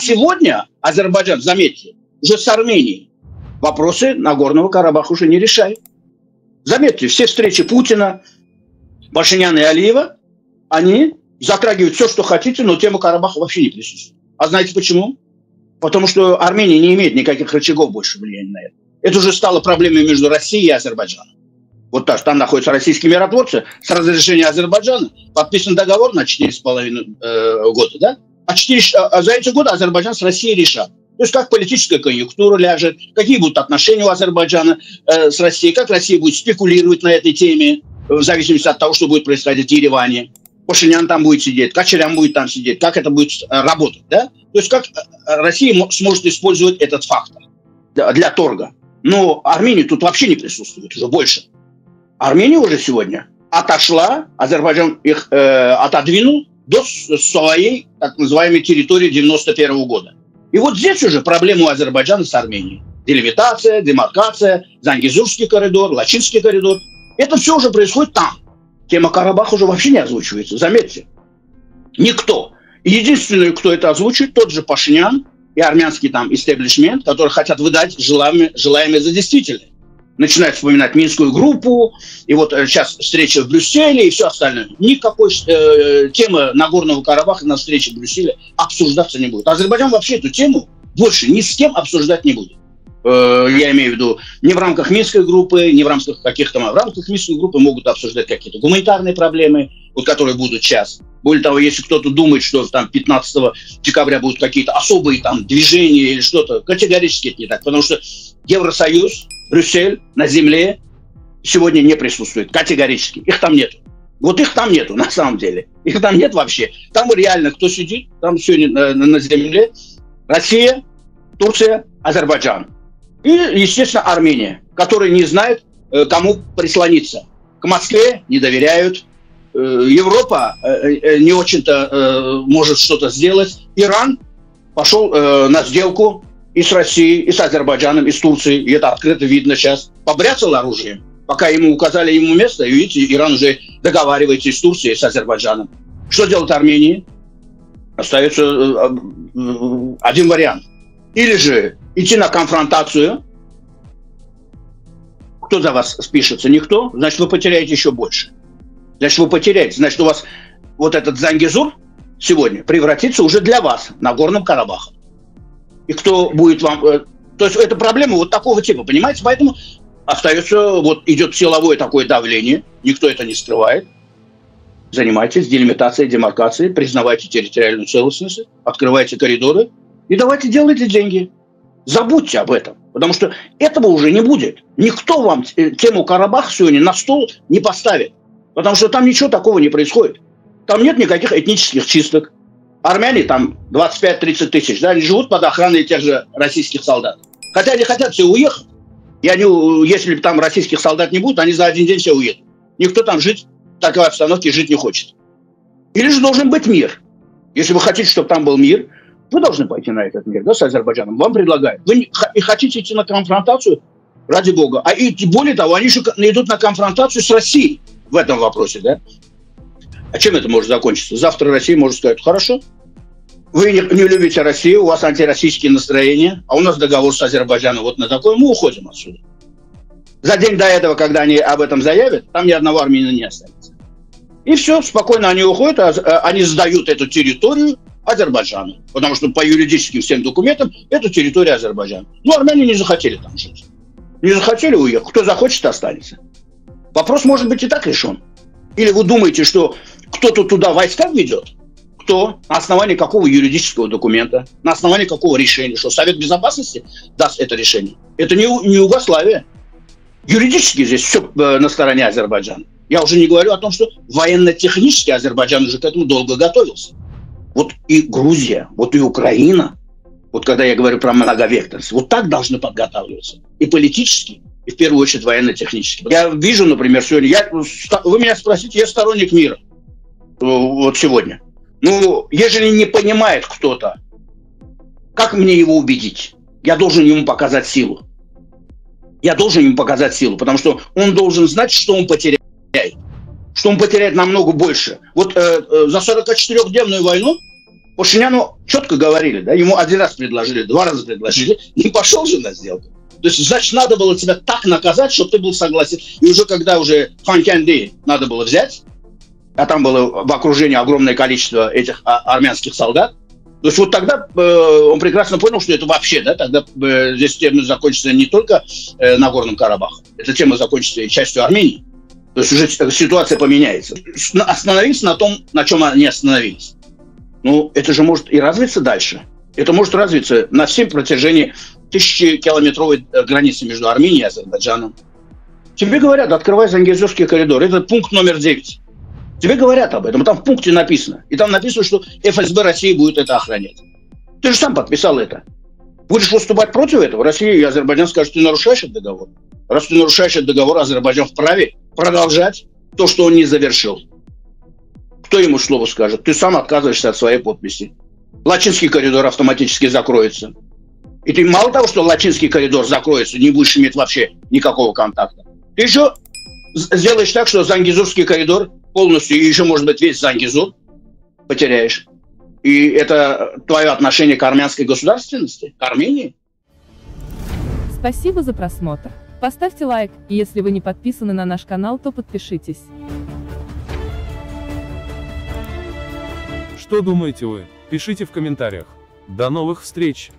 сегодня Азербайджан, заметьте, уже с Арменией вопросы Нагорного Карабаха уже не решает. Заметьте, все встречи Путина, Пашиняна и Алиева, они затрагивают все, что хотите, но тема Карабаха вообще не присутствует. А знаете почему? Потому что Армения не имеет никаких рычагов больше влияния на это. Это уже стало проблемой между Россией и Азербайджаном. Вот так, там находятся российские миротворцы, с разрешения Азербайджана подписан договор на 4,5 э, года, да? А, 4, а, а за эти годы Азербайджан с Россией решат. То есть как политическая конъюнктура ляжет, какие будут отношения у Азербайджана э, с Россией, как Россия будет спекулировать на этой теме, в зависимости от того, что будет происходить в Ереване. Пашинян там будет сидеть, Качарян будет там сидеть, как это будет э, работать, да? То есть как э, Россия сможет использовать этот фактор для торга. Но Армения тут вообще не присутствует, уже больше. Армения уже сегодня отошла, Азербайджан их э, отодвинул до своей так называемой территории 91 -го года. И вот здесь уже проблема у Азербайджана с Арменией. Делимитация, демаркация, Зангизурский коридор, Лачинский коридор. Это все уже происходит там. Тема Карабаха уже вообще не озвучивается, заметьте. Никто. Единственный, кто это озвучивает, тот же Пашинян и армянский там истеблишмент, которые хотят выдать желаемое, желаемое за действительное начинает вспоминать Минскую группу, и вот сейчас э, встреча в Брюсселе и все остальное. Никакой э, темы Нагорного Карабаха на встрече в Брюсселе обсуждаться не будет. Азербайджан вообще эту тему больше ни с кем обсуждать не будет. Э, я имею в виду не в рамках Минской группы, не в рамках каких-то... В рамках Минской группы могут обсуждать какие-то гуманитарные проблемы, вот которые будут сейчас. Более того, если кто-то думает, что там 15 декабря будут какие-то особые там движения или что-то, категорически это не так. Потому что Евросоюз, Брюссель на земле сегодня не присутствует категорически. Их там нет. Вот их там нету, на самом деле. Их там нет вообще. Там реально кто сидит, там сегодня на, на земле Россия, Турция, Азербайджан. И, естественно, Армения, которая не знает, э, кому прислониться. К Москве не доверяют. Э, Европа э, не очень-то может что-то сделать. Иран пошел на сделку и с Россией, и с Азербайджаном, и с Турцией, и это открыто видно сейчас, побряцал оружием. Пока ему указали ему место, и видите, Иран уже договаривается и с Турцией, и с Азербайджаном. Что делать Армении? Остается э, э, один вариант. Или же идти на конфронтацию. Кто за вас спишется? Никто. Значит, вы потеряете еще больше. Значит, вы потеряете. Значит, у вас вот этот Зангизур сегодня превратится уже для вас на Горном Карабахе и кто будет вам... Э, то есть это проблема вот такого типа, понимаете? Поэтому остается, вот идет силовое такое давление, никто это не скрывает. Занимайтесь делимитацией, демаркацией, признавайте территориальную целостность, открывайте коридоры и давайте делайте деньги. Забудьте об этом, потому что этого уже не будет. Никто вам э, тему Карабах сегодня на стол не поставит, потому что там ничего такого не происходит. Там нет никаких этнических чисток, армяне там 25-30 тысяч, да, они живут под охраной тех же российских солдат. Хотя они хотят все уехать. И они, если там российских солдат не будет, они за один день все уедут. Никто там жить в такой обстановке жить не хочет. Или же должен быть мир. Если вы хотите, чтобы там был мир, вы должны пойти на этот мир, да, с Азербайджаном. Вам предлагают. Вы и хотите идти на конфронтацию, ради бога. А и более того, они же идут на конфронтацию с Россией в этом вопросе, да. А чем это может закончиться? Завтра Россия может сказать, хорошо, вы не, не любите Россию, у вас антироссийские настроения, а у нас договор с Азербайджаном вот на такой, мы уходим отсюда. За день до этого, когда они об этом заявят, там ни одного армянина не останется. И все, спокойно они уходят, а, а они сдают эту территорию Азербайджану. Потому что по юридическим всем документам это территория Азербайджана. Ну, армяне не захотели там жить. Не захотели уехать. Кто захочет, останется. Вопрос может быть и так решен. Или вы думаете, что кто-то туда войска ведет? Кто? На основании какого юридического документа? На основании какого решения? Что Совет Безопасности даст это решение? Это не, не Югославия. Юридически здесь все э, на стороне Азербайджана. Я уже не говорю о том, что военно-технически Азербайджан уже к этому долго готовился. Вот и Грузия, вот и Украина, вот когда я говорю про многовекторность, вот так должны подготавливаться. И политически, и в первую очередь военно-технически. Я вижу, например, сегодня, я, вы меня спросите, я сторонник мира вот сегодня. Ну, ежели не понимает кто-то, как мне его убедить? Я должен ему показать силу. Я должен ему показать силу, потому что он должен знать, что он потеряет. Что он потеряет намного больше. Вот э, э, за 44-дневную войну Пашиняну четко говорили, да, ему один раз предложили, два раза предложили, не пошел же на сделку. То есть, значит, надо было тебя так наказать, чтобы ты был согласен. И уже когда уже Фанкянди надо было взять, а там было в окружении огромное количество этих а, армянских солдат, то есть вот тогда э, он прекрасно понял, что это вообще, да, тогда э, здесь тема закончится не только э, на Горном Карабахе, эта тема закончится и частью Армении. То есть уже ситуация поменяется. Остановиться на том, на чем они остановились. Ну, это же может и развиться дальше. Это может развиться на всем протяжении тысячекилометровой э, границы между Арменией и Азербайджаном. Тебе говорят, открывай Зангезерский коридор. Это пункт номер 9. Тебе говорят об этом. Там в пункте написано. И там написано, что ФСБ России будет это охранять. Ты же сам подписал это. Будешь выступать против этого, Россия и Азербайджан скажут, ты нарушаешь этот договор. Раз ты нарушаешь этот договор, Азербайджан вправе продолжать то, что он не завершил. Кто ему слово скажет? Ты сам отказываешься от своей подписи. Лачинский коридор автоматически закроется. И ты мало того, что Лачинский коридор закроется, не будешь иметь вообще никакого контакта. Ты еще сделаешь так, что Зангизурский коридор полностью, и еще, может быть, весь Зангизур потеряешь. И это твое отношение к армянской государственности, к Армении. Спасибо за просмотр. Поставьте лайк, и если вы не подписаны на наш канал, то подпишитесь. Что думаете вы? Пишите в комментариях. До новых встреч!